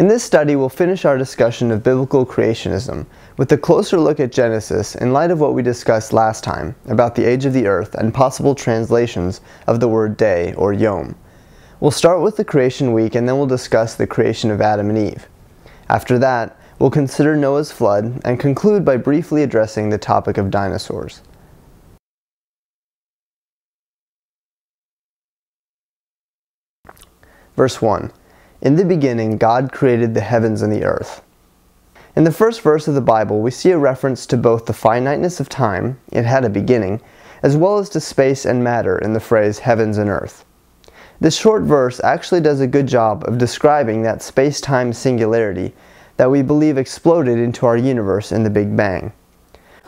In this study, we'll finish our discussion of biblical creationism with a closer look at Genesis in light of what we discussed last time about the age of the earth and possible translations of the word day or yom. We'll start with the creation week and then we'll discuss the creation of Adam and Eve. After that, we'll consider Noah's flood and conclude by briefly addressing the topic of dinosaurs. Verse 1 In the beginning, God created the heavens and the earth. In the first verse of the Bible, we see a reference to both the finiteness of time, it had a beginning, as well as to space and matter in the phrase heavens and earth. This short verse actually does a good job of describing that space-time singularity that we believe exploded into our universe in the Big Bang.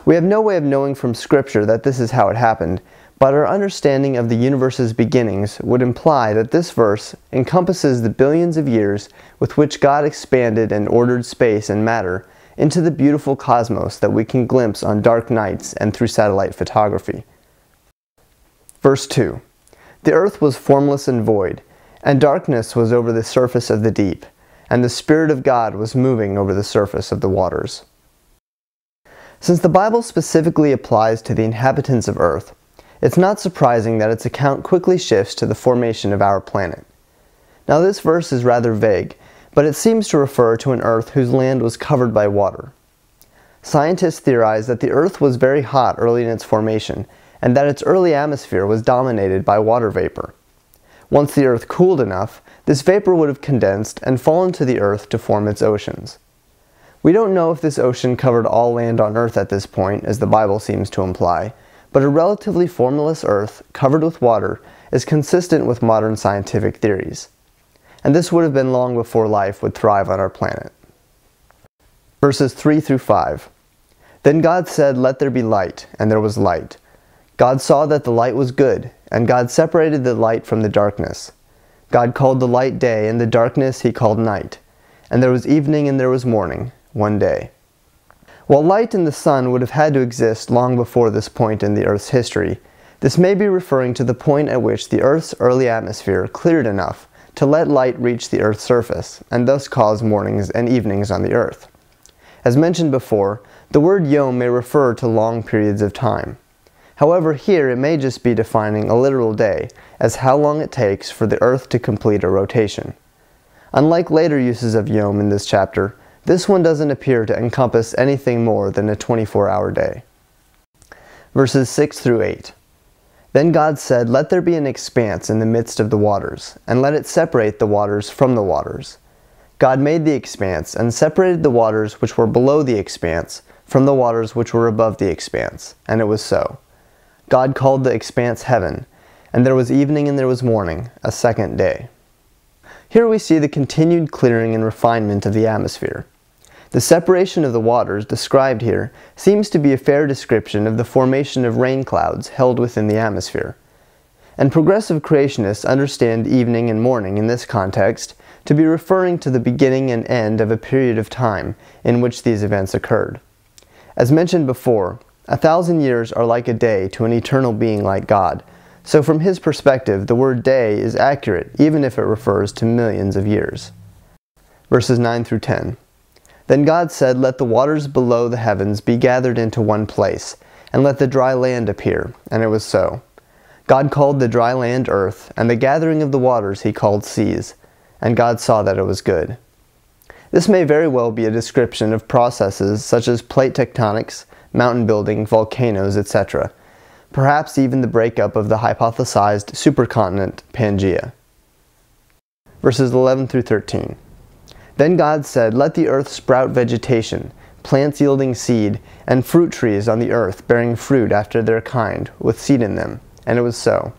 We have no way of knowing from Scripture that this is how it happened, but our understanding of the universe's beginnings would imply that this verse encompasses the billions of years with which God expanded and ordered space and matter into the beautiful cosmos that we can glimpse on dark nights and through satellite photography. Verse 2 the earth was formless and void, and darkness was over the surface of the deep, and the Spirit of God was moving over the surface of the waters. Since the Bible specifically applies to the inhabitants of earth, it's not surprising that its account quickly shifts to the formation of our planet. Now this verse is rather vague, but it seems to refer to an earth whose land was covered by water. Scientists theorize that the earth was very hot early in its formation and that its early atmosphere was dominated by water vapor. Once the Earth cooled enough, this vapor would have condensed and fallen to the Earth to form its oceans. We don't know if this ocean covered all land on Earth at this point, as the Bible seems to imply, but a relatively formless Earth, covered with water, is consistent with modern scientific theories. And this would have been long before life would thrive on our planet. Verses 3 through 5. Then God said, Let there be light, and there was light. God saw that the light was good, and God separated the light from the darkness. God called the light day, and the darkness he called night. And there was evening and there was morning, one day. While light and the sun would have had to exist long before this point in the Earth's history, this may be referring to the point at which the Earth's early atmosphere cleared enough to let light reach the Earth's surface, and thus cause mornings and evenings on the Earth. As mentioned before, the word yom may refer to long periods of time. However, here it may just be defining a literal day as how long it takes for the Earth to complete a rotation. Unlike later uses of yom in this chapter, this one doesn't appear to encompass anything more than a 24-hour day. Verses 6 through 8. Then God said, Let there be an expanse in the midst of the waters, and let it separate the waters from the waters. God made the expanse, and separated the waters which were below the expanse from the waters which were above the expanse, and it was so. God called the expanse heaven, and there was evening and there was morning, a second day. Here we see the continued clearing and refinement of the atmosphere. The separation of the waters described here seems to be a fair description of the formation of rain clouds held within the atmosphere. And progressive creationists understand evening and morning in this context to be referring to the beginning and end of a period of time in which these events occurred. As mentioned before, a thousand years are like a day to an eternal being like God. So from his perspective, the word day is accurate, even if it refers to millions of years. Verses 9 through 10. Then God said, Let the waters below the heavens be gathered into one place, and let the dry land appear. And it was so. God called the dry land earth, and the gathering of the waters he called seas. And God saw that it was good. This may very well be a description of processes such as plate tectonics, mountain building, volcanoes, etc. Perhaps even the breakup of the hypothesized supercontinent Pangaea. Verses 11 through 13. Then God said, Let the earth sprout vegetation, plants yielding seed, and fruit trees on the earth bearing fruit after their kind, with seed in them. And it was so.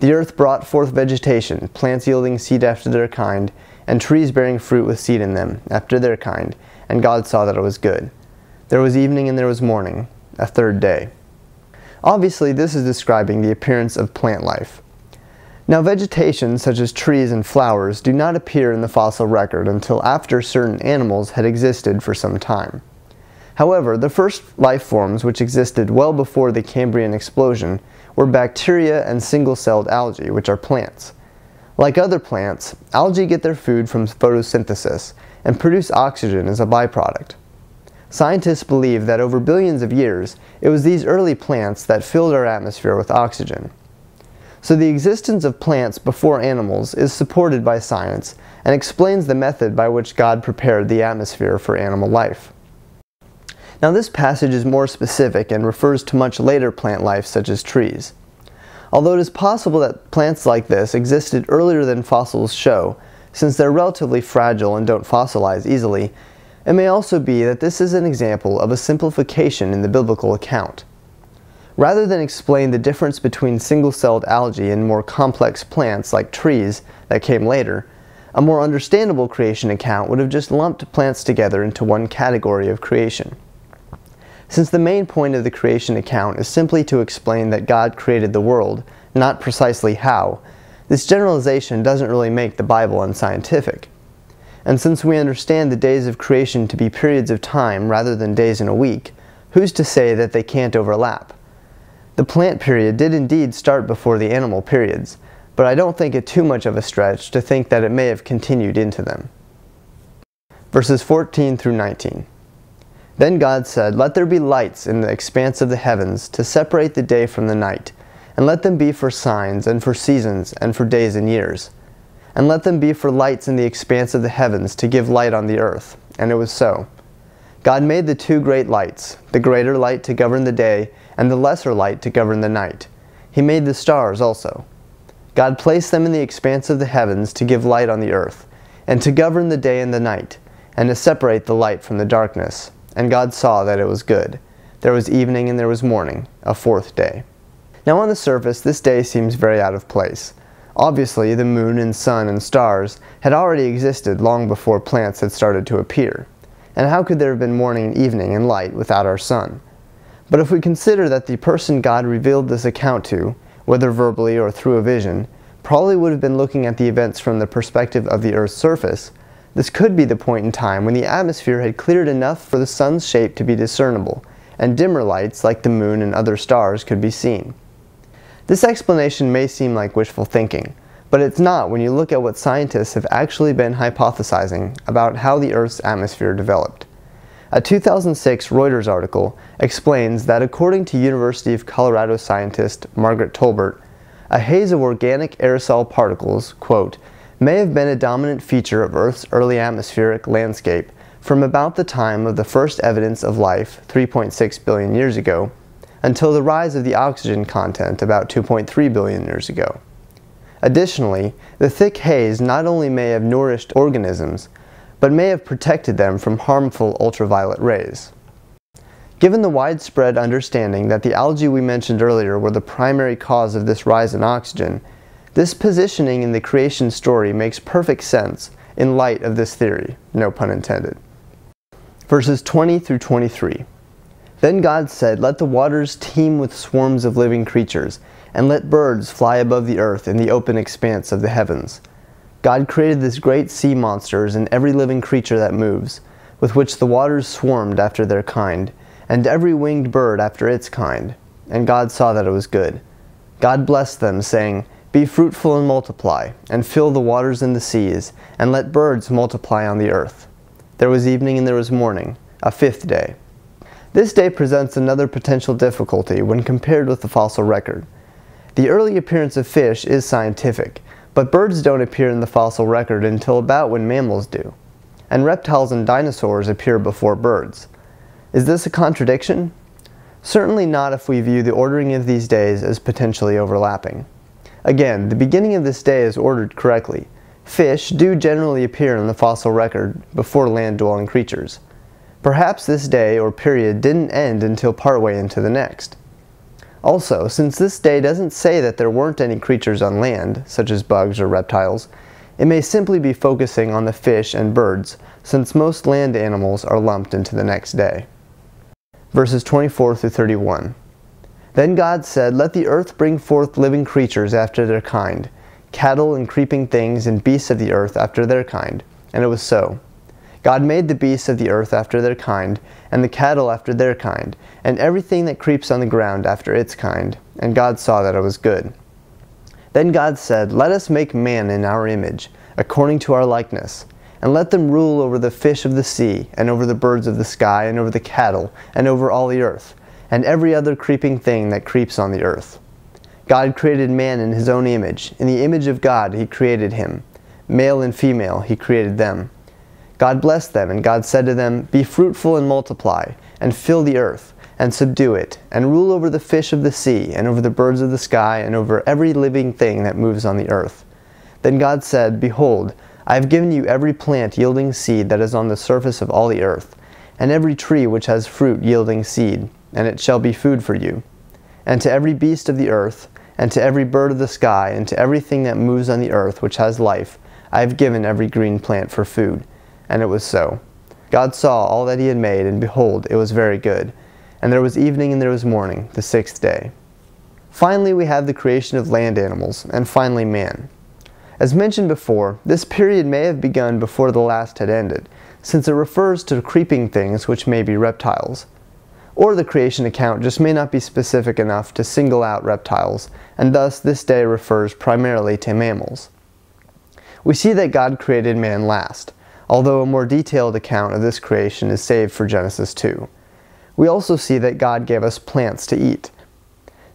The earth brought forth vegetation, plants yielding seed after their kind, and trees bearing fruit with seed in them, after their kind, and God saw that it was good. There was evening and there was morning, a third day. Obviously, this is describing the appearance of plant life. Now, vegetation, such as trees and flowers, do not appear in the fossil record until after certain animals had existed for some time. However, the first life forms which existed well before the Cambrian explosion were bacteria and single-celled algae, which are plants. Like other plants, algae get their food from photosynthesis and produce oxygen as a byproduct. Scientists believe that over billions of years, it was these early plants that filled our atmosphere with oxygen. So the existence of plants before animals is supported by science and explains the method by which God prepared the atmosphere for animal life. Now this passage is more specific and refers to much later plant life such as trees. Although it is possible that plants like this existed earlier than fossils show, since they're relatively fragile and don't fossilize easily, it may also be that this is an example of a simplification in the biblical account. Rather than explain the difference between single-celled algae and more complex plants like trees that came later, a more understandable creation account would have just lumped plants together into one category of creation. Since the main point of the creation account is simply to explain that God created the world, not precisely how, this generalization doesn't really make the Bible unscientific. And since we understand the days of creation to be periods of time rather than days in a week, who's to say that they can't overlap? The plant period did indeed start before the animal periods, but I don't think it too much of a stretch to think that it may have continued into them. Verses 14 through 19. Then God said, Let there be lights in the expanse of the heavens to separate the day from the night, and let them be for signs, and for seasons, and for days and years. And let them be for lights in the expanse of the heavens to give light on the earth. And it was so. God made the two great lights, the greater light to govern the day, and the lesser light to govern the night. He made the stars also. God placed them in the expanse of the heavens to give light on the earth, and to govern the day and the night, and to separate the light from the darkness. And God saw that it was good. There was evening and there was morning, a fourth day. Now on the surface, this day seems very out of place. Obviously, the moon and sun and stars had already existed long before plants had started to appear and how could there have been morning and evening and light without our sun? But if we consider that the person God revealed this account to, whether verbally or through a vision, probably would have been looking at the events from the perspective of the Earth's surface, this could be the point in time when the atmosphere had cleared enough for the sun's shape to be discernible, and dimmer lights like the moon and other stars could be seen. This explanation may seem like wishful thinking, but it's not when you look at what scientists have actually been hypothesizing about how the Earth's atmosphere developed. A 2006 Reuters article explains that according to University of Colorado scientist Margaret Tolbert, a haze of organic aerosol particles, quote, may have been a dominant feature of Earth's early atmospheric landscape from about the time of the first evidence of life 3.6 billion years ago until the rise of the oxygen content about 2.3 billion years ago. Additionally, the thick haze not only may have nourished organisms, but may have protected them from harmful ultraviolet rays. Given the widespread understanding that the algae we mentioned earlier were the primary cause of this rise in oxygen, this positioning in the creation story makes perfect sense in light of this theory, no pun intended. Verses 20 through 23. Then God said, Let the waters teem with swarms of living creatures, and let birds fly above the earth in the open expanse of the heavens. God created these great sea monsters and every living creature that moves, with which the waters swarmed after their kind, and every winged bird after its kind. And God saw that it was good. God blessed them, saying, Be fruitful and multiply, and fill the waters and the seas, and let birds multiply on the earth. There was evening and there was morning, a fifth day. This day presents another potential difficulty when compared with the fossil record. The early appearance of fish is scientific, but birds don't appear in the fossil record until about when mammals do. And reptiles and dinosaurs appear before birds. Is this a contradiction? Certainly not if we view the ordering of these days as potentially overlapping. Again, the beginning of this day is ordered correctly. Fish do generally appear in the fossil record before land-dwelling creatures. Perhaps this day or period didn't end until partway into the next. Also, since this day doesn't say that there weren't any creatures on land, such as bugs or reptiles, it may simply be focusing on the fish and birds, since most land animals are lumped into the next day. Verses 24 through 31. Then God said, Let the earth bring forth living creatures after their kind, cattle and creeping things and beasts of the earth after their kind. And it was so. God made the beasts of the earth after their kind, and the cattle after their kind, and everything that creeps on the ground after its kind. And God saw that it was good. Then God said, Let us make man in our image, according to our likeness, and let them rule over the fish of the sea, and over the birds of the sky, and over the cattle, and over all the earth, and every other creeping thing that creeps on the earth. God created man in his own image. In the image of God he created him. Male and female he created them. God blessed them, and God said to them, Be fruitful and multiply, and fill the earth and subdue it, and rule over the fish of the sea, and over the birds of the sky, and over every living thing that moves on the earth. Then God said, Behold, I have given you every plant yielding seed that is on the surface of all the earth, and every tree which has fruit yielding seed, and it shall be food for you. And to every beast of the earth, and to every bird of the sky, and to everything that moves on the earth which has life, I have given every green plant for food. And it was so. God saw all that he had made, and behold, it was very good. And there was evening and there was morning, the sixth day. Finally, we have the creation of land animals, and finally man. As mentioned before, this period may have begun before the last had ended, since it refers to creeping things which may be reptiles. Or the creation account just may not be specific enough to single out reptiles, and thus this day refers primarily to mammals. We see that God created man last, although a more detailed account of this creation is saved for Genesis 2 we also see that God gave us plants to eat.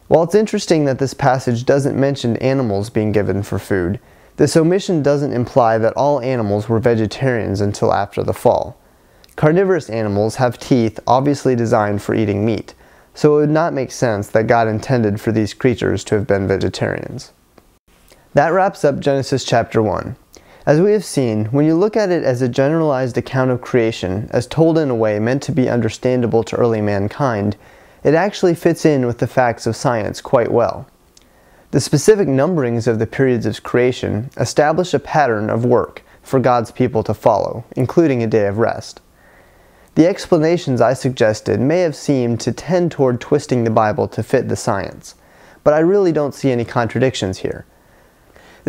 While it's interesting that this passage doesn't mention animals being given for food, this omission doesn't imply that all animals were vegetarians until after the fall. Carnivorous animals have teeth obviously designed for eating meat, so it would not make sense that God intended for these creatures to have been vegetarians. That wraps up Genesis chapter 1. As we have seen, when you look at it as a generalized account of creation, as told in a way meant to be understandable to early mankind, it actually fits in with the facts of science quite well. The specific numberings of the periods of creation establish a pattern of work for God's people to follow, including a day of rest. The explanations I suggested may have seemed to tend toward twisting the Bible to fit the science, but I really don't see any contradictions here.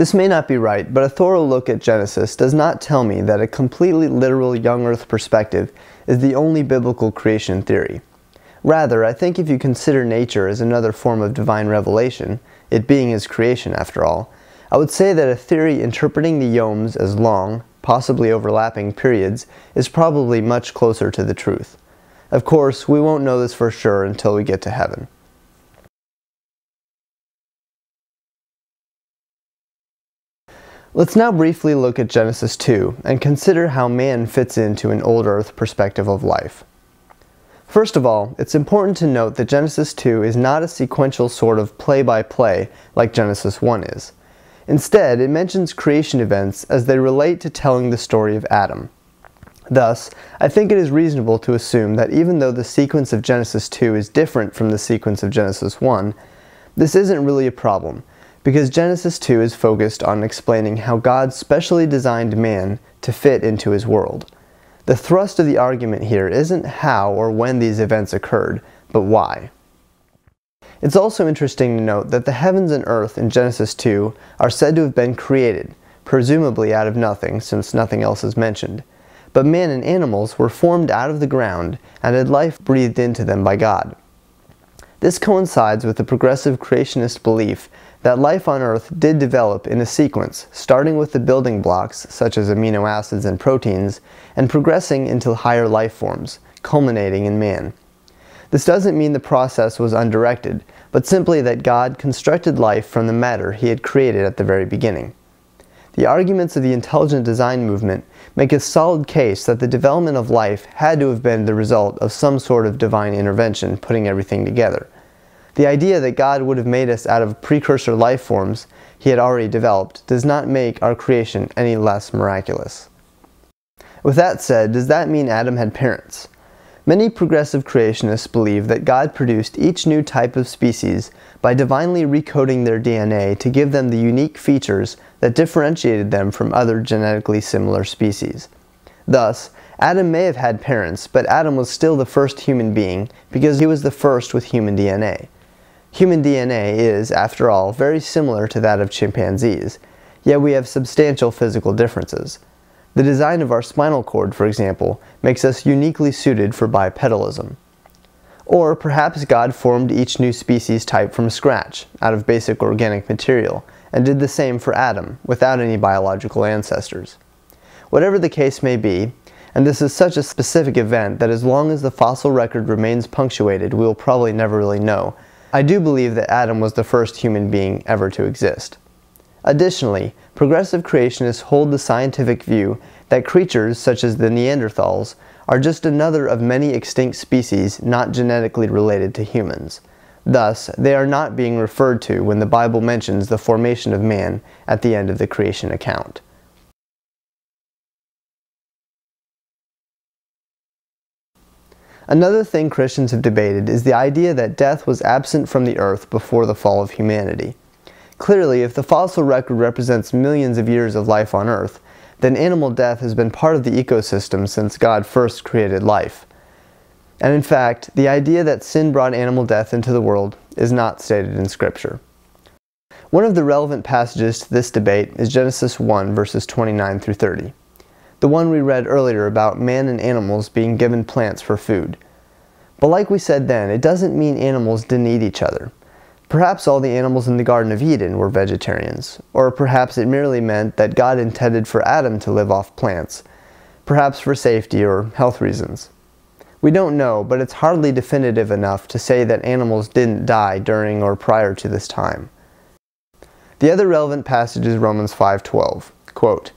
This may not be right, but a thorough look at Genesis does not tell me that a completely literal young earth perspective is the only biblical creation theory. Rather, I think if you consider nature as another form of divine revelation, it being his creation after all, I would say that a theory interpreting the yoms as long, possibly overlapping periods is probably much closer to the truth. Of course, we won't know this for sure until we get to heaven. Let's now briefly look at Genesis 2 and consider how man fits into an old earth perspective of life. First of all, it's important to note that Genesis 2 is not a sequential sort of play-by-play -play like Genesis 1 is. Instead, it mentions creation events as they relate to telling the story of Adam. Thus, I think it is reasonable to assume that even though the sequence of Genesis 2 is different from the sequence of Genesis 1, this isn't really a problem, because Genesis 2 is focused on explaining how God specially designed man to fit into his world. The thrust of the argument here isn't how or when these events occurred, but why. It's also interesting to note that the heavens and earth in Genesis 2 are said to have been created, presumably out of nothing since nothing else is mentioned. But man and animals were formed out of the ground and had life breathed into them by God. This coincides with the progressive creationist belief that life on Earth did develop in a sequence, starting with the building blocks, such as amino acids and proteins, and progressing into higher life forms, culminating in man. This doesn't mean the process was undirected, but simply that God constructed life from the matter he had created at the very beginning. The arguments of the intelligent design movement make a solid case that the development of life had to have been the result of some sort of divine intervention putting everything together. The idea that God would have made us out of precursor life forms he had already developed does not make our creation any less miraculous. With that said, does that mean Adam had parents? Many progressive creationists believe that God produced each new type of species by divinely recoding their DNA to give them the unique features that differentiated them from other genetically similar species. Thus, Adam may have had parents, but Adam was still the first human being because he was the first with human DNA. Human DNA is, after all, very similar to that of chimpanzees, yet we have substantial physical differences. The design of our spinal cord, for example, makes us uniquely suited for bipedalism. Or perhaps God formed each new species type from scratch, out of basic organic material, and did the same for Adam, without any biological ancestors. Whatever the case may be, and this is such a specific event that as long as the fossil record remains punctuated, we will probably never really know, I do believe that Adam was the first human being ever to exist. Additionally, progressive creationists hold the scientific view that creatures such as the Neanderthals are just another of many extinct species not genetically related to humans. Thus, they are not being referred to when the Bible mentions the formation of man at the end of the creation account. Another thing Christians have debated is the idea that death was absent from the earth before the fall of humanity. Clearly, if the fossil record represents millions of years of life on earth, then animal death has been part of the ecosystem since God first created life. And in fact, the idea that sin brought animal death into the world is not stated in Scripture. One of the relevant passages to this debate is Genesis 1 verses 29 through 30 the one we read earlier about man and animals being given plants for food. But like we said then, it doesn't mean animals didn't eat each other. Perhaps all the animals in the Garden of Eden were vegetarians, or perhaps it merely meant that God intended for Adam to live off plants, perhaps for safety or health reasons. We don't know, but it's hardly definitive enough to say that animals didn't die during or prior to this time. The other relevant passage is Romans 5:12. Quote,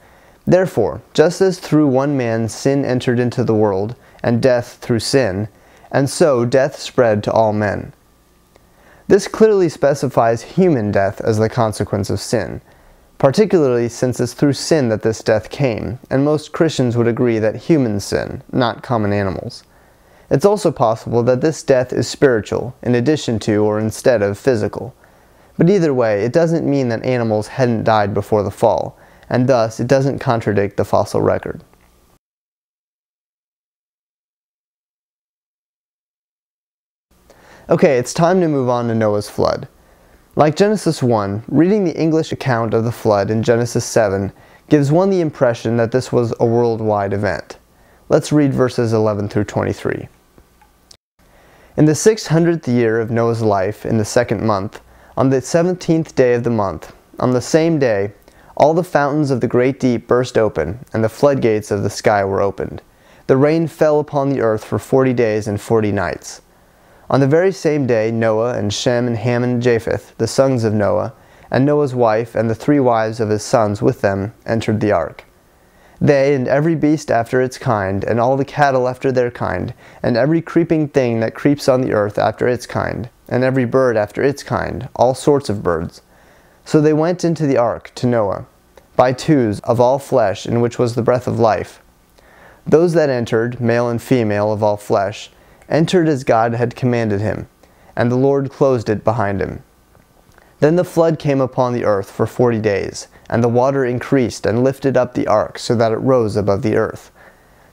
Therefore, just as through one man sin entered into the world, and death through sin, and so death spread to all men. This clearly specifies human death as the consequence of sin, particularly since it's through sin that this death came, and most Christians would agree that humans sin, not common animals. It's also possible that this death is spiritual, in addition to or instead of physical. But either way, it doesn't mean that animals hadn't died before the fall, and thus it doesn't contradict the fossil record. Okay, it's time to move on to Noah's flood. Like Genesis 1, reading the English account of the flood in Genesis 7 gives one the impression that this was a worldwide event. Let's read verses 11 through 23. In the 600th year of Noah's life, in the second month, on the 17th day of the month, on the same day, all the fountains of the great deep burst open, and the floodgates of the sky were opened. The rain fell upon the earth for forty days and forty nights. On the very same day Noah and Shem and Ham and Japheth, the sons of Noah, and Noah's wife and the three wives of his sons with them, entered the ark. They and every beast after its kind, and all the cattle after their kind, and every creeping thing that creeps on the earth after its kind, and every bird after its kind, all sorts of birds, so they went into the ark to Noah, by twos of all flesh, in which was the breath of life. Those that entered, male and female of all flesh, entered as God had commanded him, and the Lord closed it behind him. Then the flood came upon the earth for forty days, and the water increased and lifted up the ark so that it rose above the earth.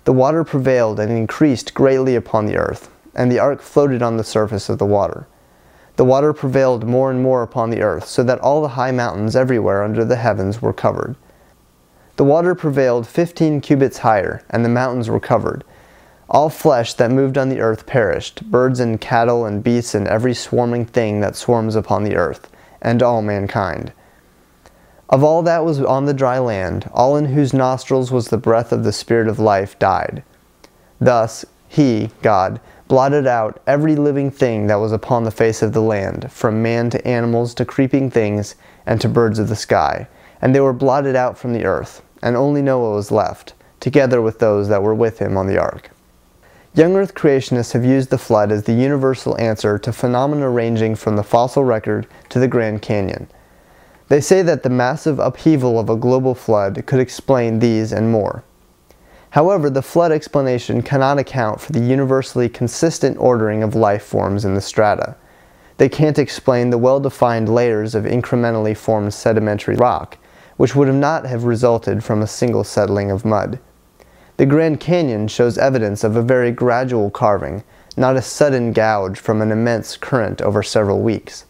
The water prevailed and increased greatly upon the earth, and the ark floated on the surface of the water. The water prevailed more and more upon the earth, so that all the high mountains everywhere under the heavens were covered. The water prevailed fifteen cubits higher, and the mountains were covered. All flesh that moved on the earth perished, birds and cattle and beasts and every swarming thing that swarms upon the earth, and all mankind. Of all that was on the dry land, all in whose nostrils was the breath of the Spirit of life died. Thus, He, God, blotted out every living thing that was upon the face of the land, from man to animals to creeping things and to birds of the sky. And they were blotted out from the earth, and only Noah was left, together with those that were with him on the ark. Young Earth creationists have used the flood as the universal answer to phenomena ranging from the fossil record to the Grand Canyon. They say that the massive upheaval of a global flood could explain these and more. However, the flood explanation cannot account for the universally consistent ordering of life forms in the strata. They can't explain the well-defined layers of incrementally formed sedimentary rock, which would not have resulted from a single settling of mud. The Grand Canyon shows evidence of a very gradual carving, not a sudden gouge from an immense current over several weeks.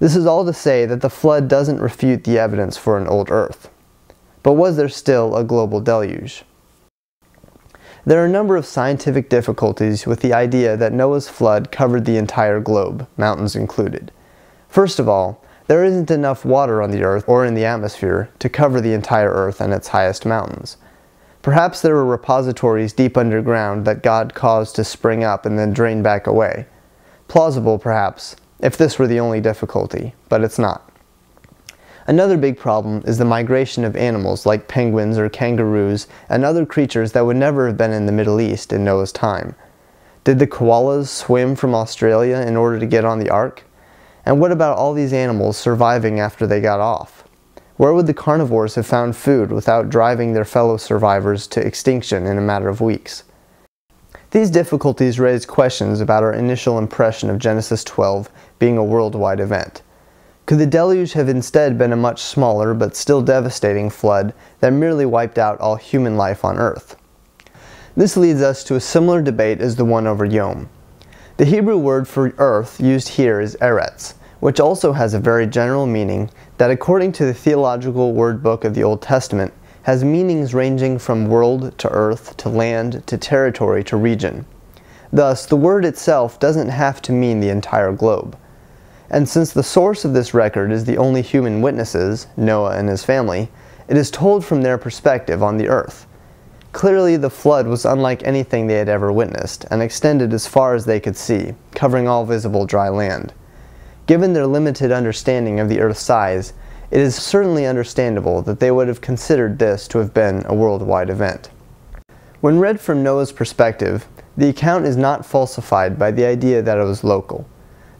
This is all to say that the flood doesn't refute the evidence for an old Earth. But was there still a global deluge? There are a number of scientific difficulties with the idea that Noah's flood covered the entire globe, mountains included. First of all, there isn't enough water on the earth or in the atmosphere to cover the entire earth and its highest mountains. Perhaps there were repositories deep underground that God caused to spring up and then drain back away. Plausible, perhaps, if this were the only difficulty, but it's not. Another big problem is the migration of animals like penguins or kangaroos and other creatures that would never have been in the Middle East in Noah's time. Did the koalas swim from Australia in order to get on the ark? And what about all these animals surviving after they got off? Where would the carnivores have found food without driving their fellow survivors to extinction in a matter of weeks? These difficulties raise questions about our initial impression of Genesis 12 being a worldwide event. Could the deluge have instead been a much smaller but still devastating flood that merely wiped out all human life on earth? This leads us to a similar debate as the one over Yom. The Hebrew word for earth used here is eretz, which also has a very general meaning that according to the theological word book of the Old Testament has meanings ranging from world to earth to land to territory to region. Thus, the word itself doesn't have to mean the entire globe. And since the source of this record is the only human witnesses, Noah and his family, it is told from their perspective on the earth. Clearly, the flood was unlike anything they had ever witnessed, and extended as far as they could see, covering all visible dry land. Given their limited understanding of the earth's size, it is certainly understandable that they would have considered this to have been a worldwide event. When read from Noah's perspective, the account is not falsified by the idea that it was local.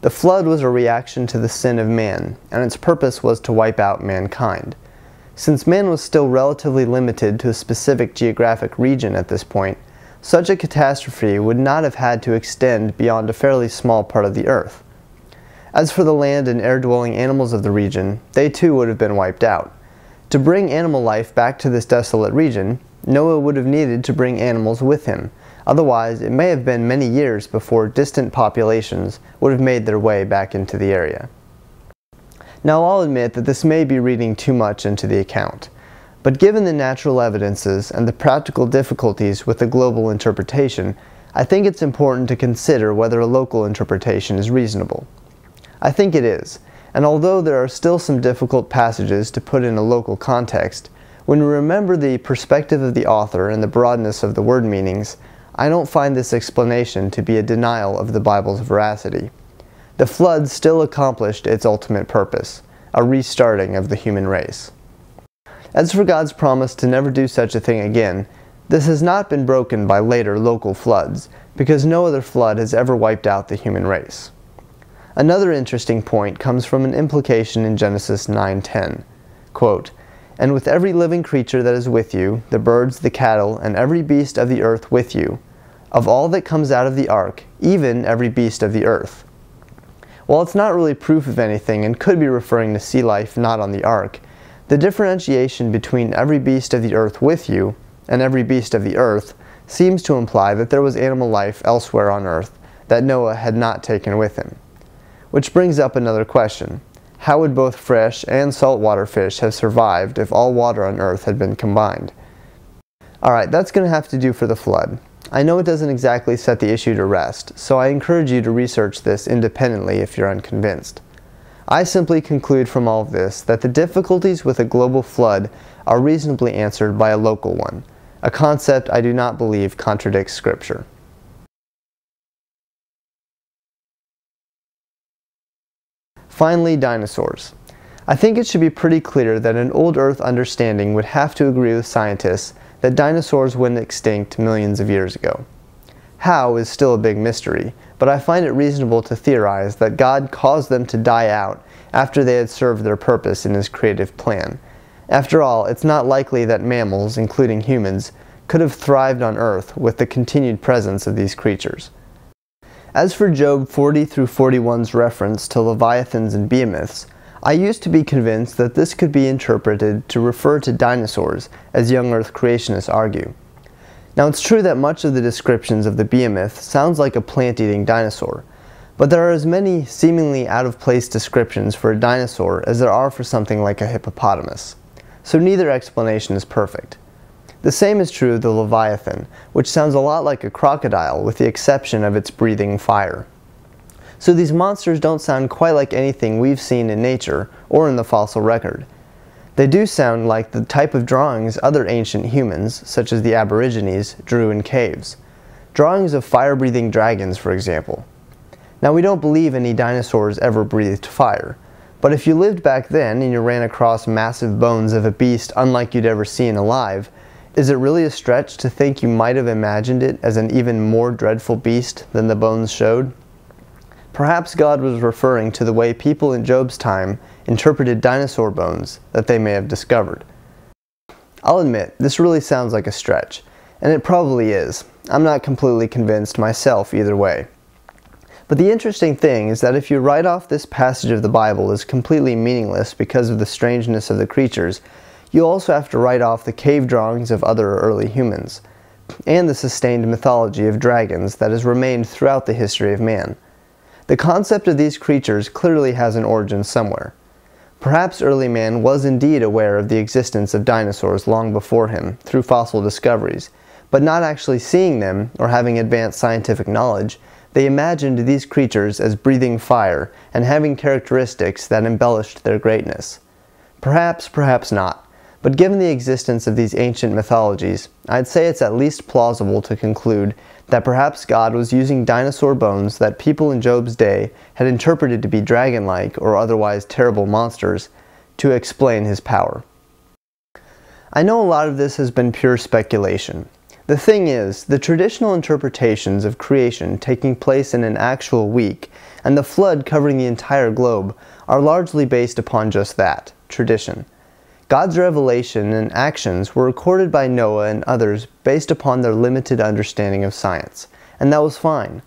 The flood was a reaction to the sin of man, and its purpose was to wipe out mankind. Since man was still relatively limited to a specific geographic region at this point, such a catastrophe would not have had to extend beyond a fairly small part of the earth. As for the land and air-dwelling animals of the region, they too would have been wiped out. To bring animal life back to this desolate region, Noah would have needed to bring animals with him, Otherwise, it may have been many years before distant populations would have made their way back into the area. Now I'll admit that this may be reading too much into the account, but given the natural evidences and the practical difficulties with the global interpretation, I think it's important to consider whether a local interpretation is reasonable. I think it is, and although there are still some difficult passages to put in a local context, when we remember the perspective of the author and the broadness of the word meanings, I don't find this explanation to be a denial of the Bible's veracity. The flood still accomplished its ultimate purpose, a restarting of the human race. As for God's promise to never do such a thing again, this has not been broken by later local floods, because no other flood has ever wiped out the human race. Another interesting point comes from an implication in Genesis 9:10. Quote, "And with every living creature that is with you, the birds, the cattle, and every beast of the earth with you, of all that comes out of the ark, even every beast of the earth. While it's not really proof of anything and could be referring to sea life not on the ark, the differentiation between every beast of the earth with you and every beast of the earth seems to imply that there was animal life elsewhere on earth that Noah had not taken with him. Which brings up another question. How would both fresh and saltwater fish have survived if all water on earth had been combined? Alright, that's going to have to do for the flood. I know it doesn't exactly set the issue to rest, so I encourage you to research this independently if you're unconvinced. I simply conclude from all of this that the difficulties with a global flood are reasonably answered by a local one, a concept I do not believe contradicts Scripture. Finally, dinosaurs. I think it should be pretty clear that an old Earth understanding would have to agree with scientists that dinosaurs went extinct millions of years ago. How is still a big mystery, but I find it reasonable to theorize that God caused them to die out after they had served their purpose in His creative plan. After all, it's not likely that mammals, including humans, could have thrived on Earth with the continued presence of these creatures. As for Job 40 through 41's reference to leviathans and behemoths, I used to be convinced that this could be interpreted to refer to dinosaurs, as young Earth creationists argue. Now it's true that much of the descriptions of the behemoth sounds like a plant-eating dinosaur, but there are as many seemingly out-of-place descriptions for a dinosaur as there are for something like a hippopotamus. So neither explanation is perfect. The same is true of the Leviathan, which sounds a lot like a crocodile with the exception of its breathing fire. So these monsters don't sound quite like anything we've seen in nature or in the fossil record. They do sound like the type of drawings other ancient humans, such as the Aborigines, drew in caves. Drawings of fire-breathing dragons, for example. Now we don't believe any dinosaurs ever breathed fire, but if you lived back then and you ran across massive bones of a beast unlike you'd ever seen alive, is it really a stretch to think you might have imagined it as an even more dreadful beast than the bones showed? Perhaps God was referring to the way people in Job's time interpreted dinosaur bones that they may have discovered. I'll admit, this really sounds like a stretch, and it probably is. I'm not completely convinced myself either way. But the interesting thing is that if you write off this passage of the Bible as completely meaningless because of the strangeness of the creatures, you also have to write off the cave drawings of other early humans, and the sustained mythology of dragons that has remained throughout the history of man. The concept of these creatures clearly has an origin somewhere. Perhaps early man was indeed aware of the existence of dinosaurs long before him through fossil discoveries, but not actually seeing them or having advanced scientific knowledge, they imagined these creatures as breathing fire and having characteristics that embellished their greatness. Perhaps, perhaps not. But given the existence of these ancient mythologies, I'd say it's at least plausible to conclude that perhaps God was using dinosaur bones that people in Job's day had interpreted to be dragon-like or otherwise terrible monsters to explain his power. I know a lot of this has been pure speculation, the thing is, the traditional interpretations of creation taking place in an actual week and the flood covering the entire globe are largely based upon just that, tradition. God's revelation and actions were recorded by Noah and others based upon their limited understanding of science, and that was fine.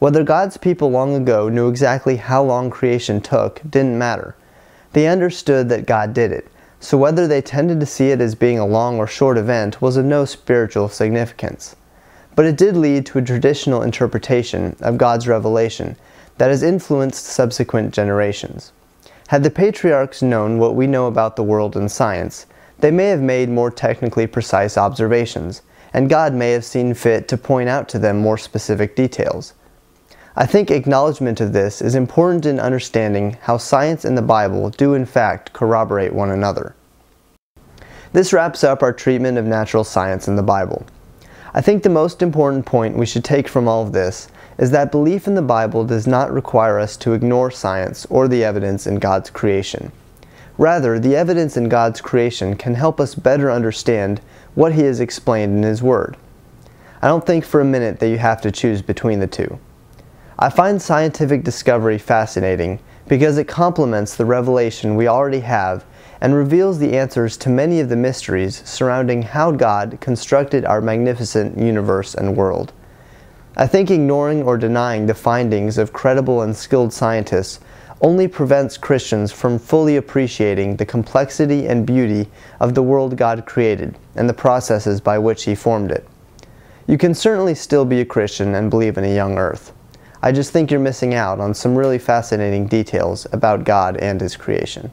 Whether God's people long ago knew exactly how long creation took didn't matter. They understood that God did it, so whether they tended to see it as being a long or short event was of no spiritual significance. But it did lead to a traditional interpretation of God's revelation that has influenced subsequent generations. Had the patriarchs known what we know about the world and science, they may have made more technically precise observations, and God may have seen fit to point out to them more specific details. I think acknowledgement of this is important in understanding how science and the Bible do in fact corroborate one another. This wraps up our treatment of natural science in the Bible. I think the most important point we should take from all of this is that belief in the Bible does not require us to ignore science or the evidence in God's creation. Rather, the evidence in God's creation can help us better understand what He has explained in His Word. I don't think for a minute that you have to choose between the two. I find scientific discovery fascinating because it complements the revelation we already have and reveals the answers to many of the mysteries surrounding how God constructed our magnificent universe and world. I think ignoring or denying the findings of credible and skilled scientists only prevents Christians from fully appreciating the complexity and beauty of the world God created and the processes by which He formed it. You can certainly still be a Christian and believe in a young earth. I just think you're missing out on some really fascinating details about God and His creation.